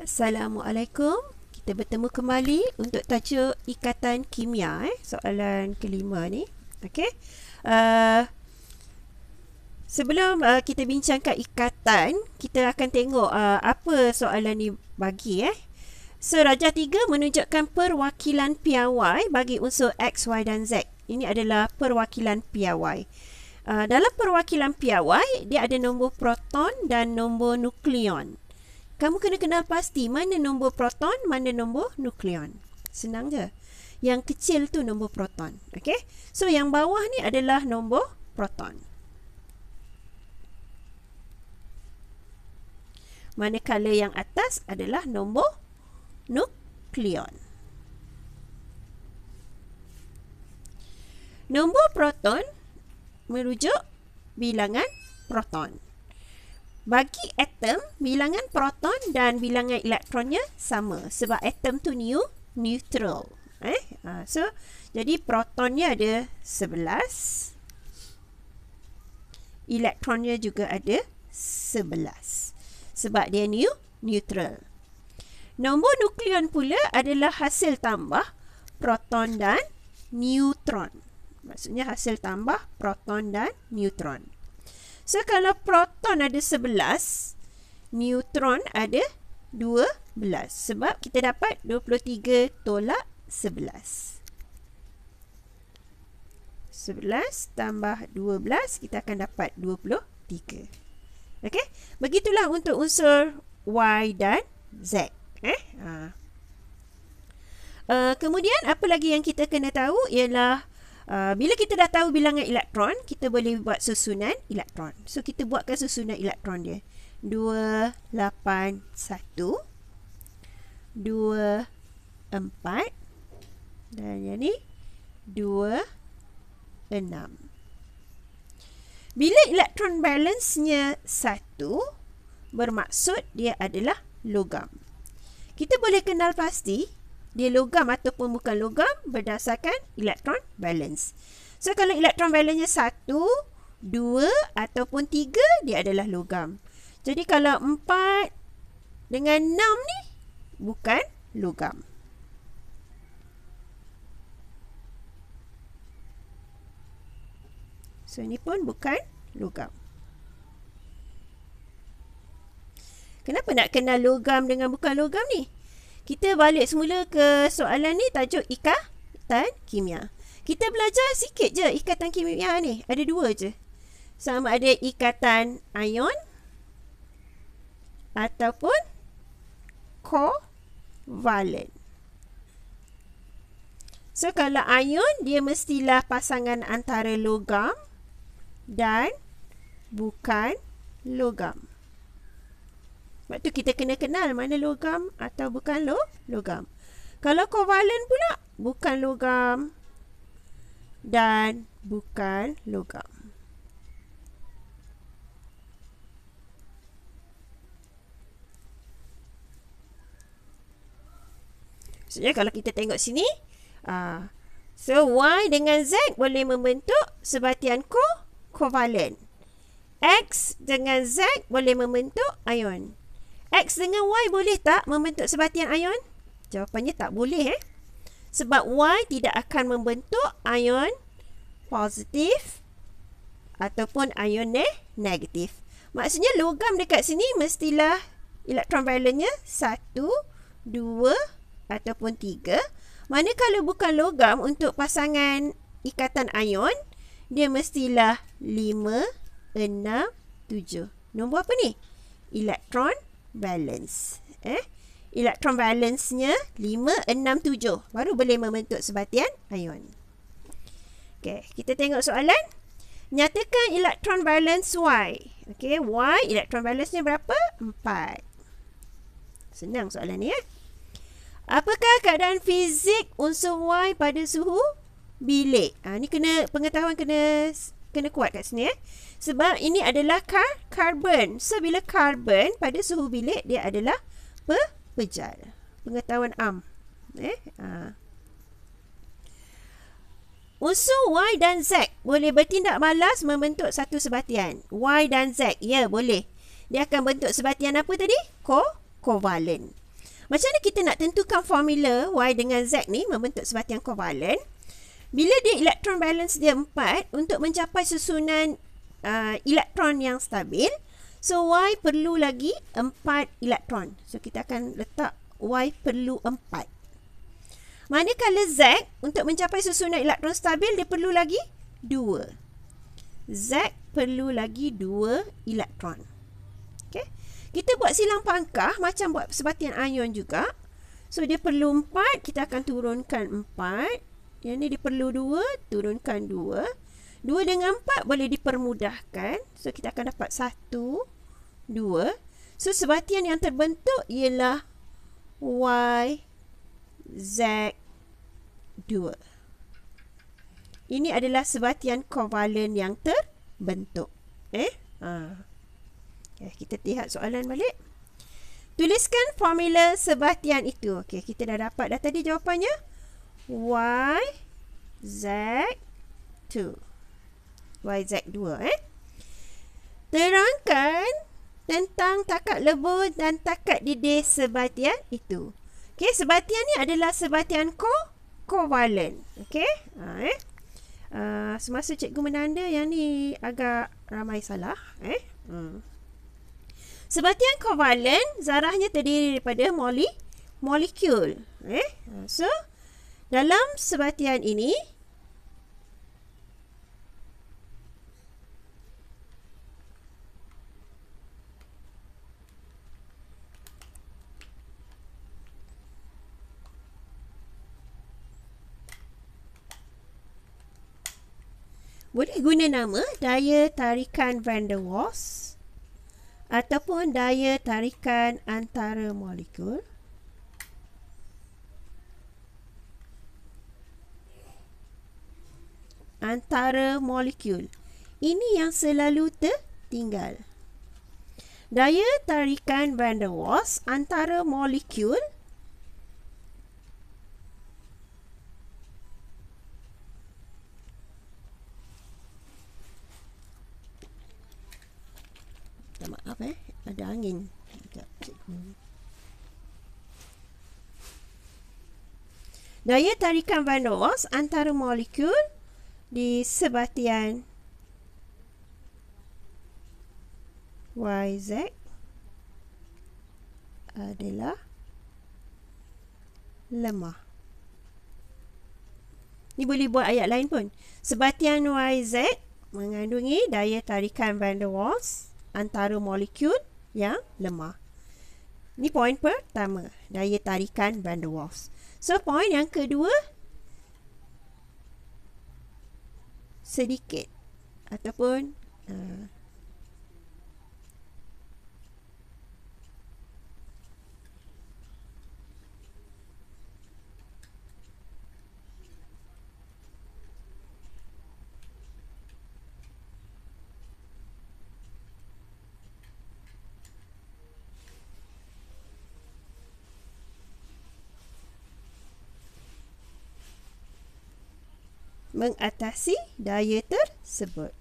Assalamualaikum. Kita bertemu kembali untuk tajuk ikatan kimia eh soalan kelima ni. Okey. Uh, sebelum uh, kita bincangkan ikatan, kita akan tengok uh, apa soalan ni bagi eh. So Rajah 3 menunjukkan perwakilan piawai bagi unsur X, Y dan Z. Ini adalah perwakilan piawai. Uh, dalam perwakilan piawai, dia ada nombor proton dan nombor nukleon kamu kena kenal pasti mana nombor proton, mana nombor nukleon. Senang je. Yang kecil tu nombor proton. Okay? So, yang bawah ni adalah nombor proton. Manakala yang atas adalah nombor nukleon. Nombor proton merujuk bilangan proton. Bagi atom, bilangan proton dan bilangan elektronnya sama. Sebab atom tu new, neutral. Eh? Ha, so, jadi protonnya ada 11. Elektronnya juga ada 11. Sebab dia new, neutral. Nombor nukleon pula adalah hasil tambah proton dan neutron. Maksudnya hasil tambah proton dan neutron. So kalau proton ada 11, neutron ada 12 sebab kita dapat 23 tolak 11. 11 tambah 12 kita akan dapat 23. Okey, begitulah untuk unsur Y dan Z. Eh? Ha. Uh, kemudian apa lagi yang kita kena tahu ialah Uh, bila kita dah tahu bilangan elektron, kita boleh buat susunan elektron. So, kita buatkan susunan elektron dia. 2, 8, 1. 2, 4. Dan yang ni, 2, 6. Bila elektron balance-nya 1, bermaksud dia adalah logam. Kita boleh kenal pasti dia logam ataupun bukan logam berdasarkan elektron balance. So kalau elektron balance-nya 1, 2 ataupun 3 dia adalah logam. Jadi kalau 4 dengan 6 ni bukan logam. So ini pun bukan logam. Kenapa nak kenal logam dengan bukan logam ni? Kita balik semula ke soalan ni tajuk ikatan kimia. Kita belajar sikit je ikatan kimia ni. Ada dua je. Sama ada ikatan ion ataupun covalent. So kalau ion dia mestilah pasangan antara logam dan bukan logam. Sebab tu kita kena kenal mana logam atau bukan lo logam. Kalau kovalen pula bukan logam dan bukan logam. Maksudnya kalau kita tengok sini, uh, so Y dengan Z boleh membentuk sebatian ko kovalen. X dengan Z boleh membentuk ion. X dengan Y boleh tak membentuk sebatian ion? Jawapannya tak boleh eh. Sebab Y tidak akan membentuk ion positif ataupun ion ne negatif. Maksudnya logam dekat sini mestilah elektron valence-nya 1, 2 ataupun 3. Manakala bukan logam untuk pasangan ikatan ion, dia mestilah 5, 6, 7. Nombor apa ni? Elektron valence. Eh? Elektron valence-nya 5, 6, 7. Baru boleh membentuk sebatian ion. Okey, kita tengok soalan. Nyatakan elektron valence Y. Okey, Y elektron valence-nya berapa? 4. Senang soalan ni ya. Apakah keadaan fizik unsur Y pada suhu bilik? Ha, ni kena pengetahuan kena kena kuat kat sini eh. Sebab ini adalah kar karbon. So bila karbon pada suhu bilik dia adalah pe pejal. Pengetahuan am. Eh, ha. Unsur Y dan Z boleh bertindak malas membentuk satu sebatian. Y dan Z, ya boleh. Dia akan bentuk sebatian apa tadi? Ko kovalent. Macam mana kita nak tentukan formula Y dengan Z ni membentuk sebatian kovalen? Bila dia elektron balance dia 4 untuk mencapai susunan uh, elektron yang stabil, so Y perlu lagi 4 elektron. So kita akan letak Y perlu 4. Manakala Z untuk mencapai susunan elektron stabil dia perlu lagi 2. Z perlu lagi 2 elektron. Okay. Kita buat silang pangkah macam buat sebatian ion juga. So dia perlu 4, kita akan turunkan 4. Yang ni dia perlu 2, turunkan 2. 2 dengan 4 boleh dipermudahkan. So kita akan dapat 1, 2. So sebatian yang terbentuk ialah Y, Z, 2. Ini adalah sebatian kovalen yang terbentuk. Eh? Ha. Okay, kita lihat soalan balik. Tuliskan formula sebatian itu. Okey, kita dah dapat dah tadi jawapannya. Y Z 2. Y Z 2 eh. Terangkan tentang takat lebur dan takat didih sebatian itu. Okey, sebatian ni adalah sebatian ko kovalen. Okey? Ha eh. Uh, semasa cikgu menanda yang ni agak ramai salah eh. Hmm. Sebatian kovalen zarahnya terdiri daripada moli molekul. Eh? So dalam sebatian ini boleh guna nama daya tarikan van der Waals ataupun daya tarikan antara molekul antara molekul. Ini yang selalu tertinggal. Daya tarikan van der Waals antara molekul ada angin. Dekat cikgu. Daya tarikan van der Waals antara molekul di sebatian YZ adalah lemah. Ni boleh buat ayat lain pun. Sebatian YZ mengandungi daya tarikan van der Waals antara molekul yang lemah. Ini poin pertama, daya tarikan van der Waals. So, poin yang kedua, sedikit. Ataupun uh, mengatasi daya tersebut.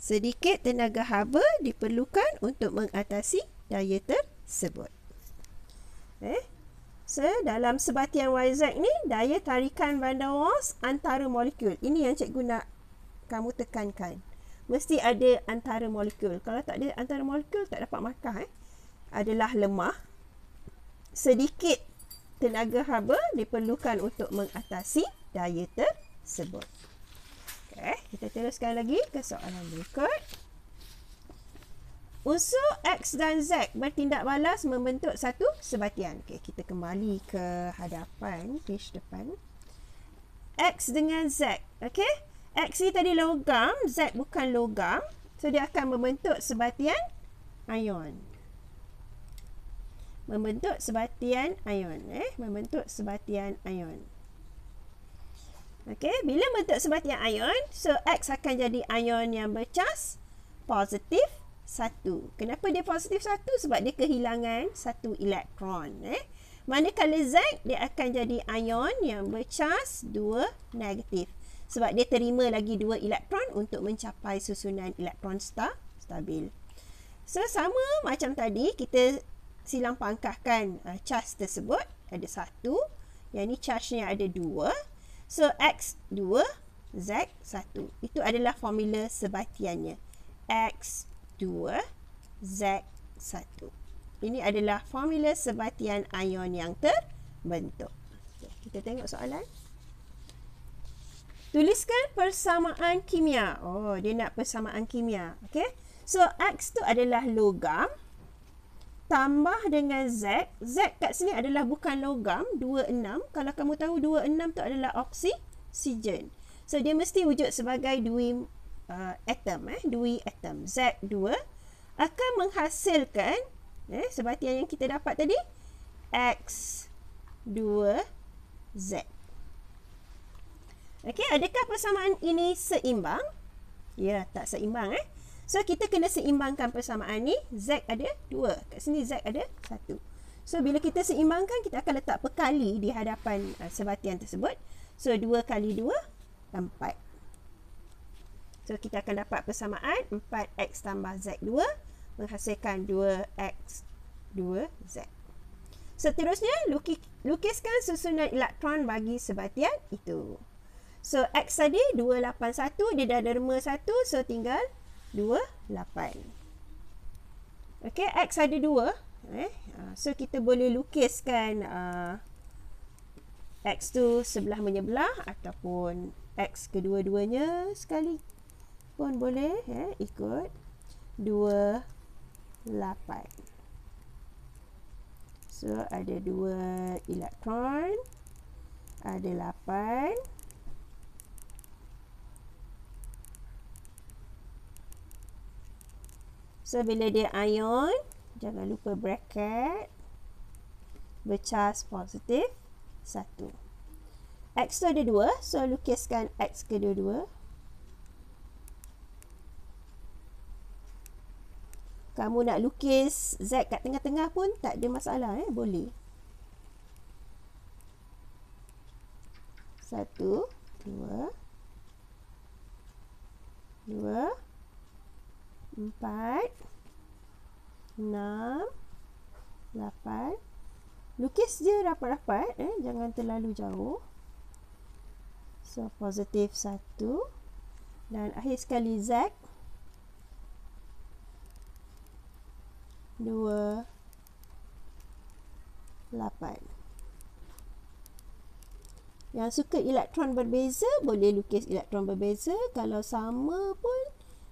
Sedikit tenaga haba diperlukan untuk mengatasi daya tersebut. Eh? So, dalam sebatian YZ ni, daya tarikan van der Waals antara molekul. Ini yang cikgu nak kamu tekankan. Mesti ada antara molekul. Kalau tak ada antara molekul, tak dapat markah. Eh? Adalah lemah. Sedikit tenaga haba diperlukan untuk mengatasi daya tersebut. Okay, kita teruskan lagi ke soalan berikut. Unsur X dan Z bertindak balas membentuk satu sebatian. Okay, kita kembali ke hadapan, page depan. X dengan Z. Okay, X ni tadi logam, Z bukan logam. So, dia akan membentuk sebatian ion membentuk sebatian ion eh? Membentuk sebatian ion. Okey bila membentuk sebatian ion so x akan jadi ion yang bercas positif satu. kenapa dia positif satu? sebab dia kehilangan satu elektron eh? Manakala z dia akan jadi ion yang bercas dua negatif. Sebab dia terima lagi dua elektron untuk mencapai susunan elektron star stabil. So sama macam tadi kita silang pangkahkan uh, charge tersebut ada satu yang ni charge-nya ada dua. So x dua z satu. Itu adalah formula sebatiannya. X dua z satu. Ini adalah formula sebatian ion yang terbentuk. Okay, kita tengok soalan. Tuliskan persamaan kimia. Oh dia nak persamaan kimia. Okey. So x tu adalah logam tambah dengan Z. Z kat sini adalah bukan logam, 26. Kalau kamu tahu 26 tu adalah oksigen. So dia mesti wujud sebagai dui uh, atom eh, dui atom. Z2 akan menghasilkan eh sebatian yang kita dapat tadi X2Z. Okey, adakah persamaan ini seimbang? Ya, tak seimbang eh. So kita kena seimbangkan persamaan ni. Z ada 2 Kat sini Z ada 1 So bila kita seimbangkan Kita akan letak perkali di hadapan uh, sebatian tersebut. So 2 kali 2 4 So kita akan dapat persamaan 4X tambah Z2 Menghasilkan 2X 2Z Seterusnya lukis, lukiskan susunan elektron bagi sebatian itu. So X tadi 281 Dia dah derma 1 So tinggal 2, 8. Okey, X ada 2. Eh? Ah, so, kita boleh lukiskan uh, X tu sebelah menyebelah ataupun X kedua-duanya sekali pun boleh eh? ikut 2, 8. So, ada 2 elektron. Ada 8. So, bila dia ion, jangan lupa bracket. Bercas positif. Satu. X tu ada dua. So, lukiskan X kedua-dua. Kamu nak lukis Z kat tengah-tengah pun tak ada masalah. Eh? Boleh. Satu. Dua. Dua empat, enam, lapan. Lukis je rapat-rapat, eh? jangan terlalu jauh. So, positif satu. Dan akhir sekali Z. Dua, lapan. Yang suka elektron berbeza, boleh lukis elektron berbeza. Kalau sama pun,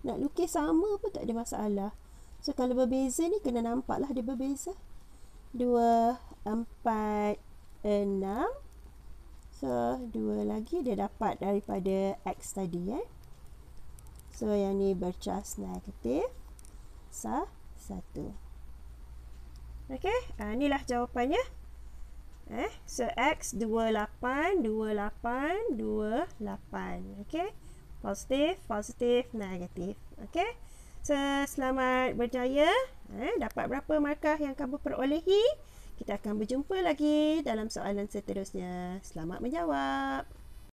nak lukis sama pun tak ada masalah. So kalau berbeza ni kena nampak lah dia berbeza. Dua, empat, enam. So dua lagi dia dapat daripada X tadi eh. So yang ni bercas negatif. Sa, satu. Okay, ha, inilah jawapannya. Eh, so X 28, 28, 28. Okay positif, positif, negatif. Okey. So, selamat berjaya. Eh, dapat berapa markah yang kamu perolehi? Kita akan berjumpa lagi dalam soalan seterusnya. Selamat menjawab.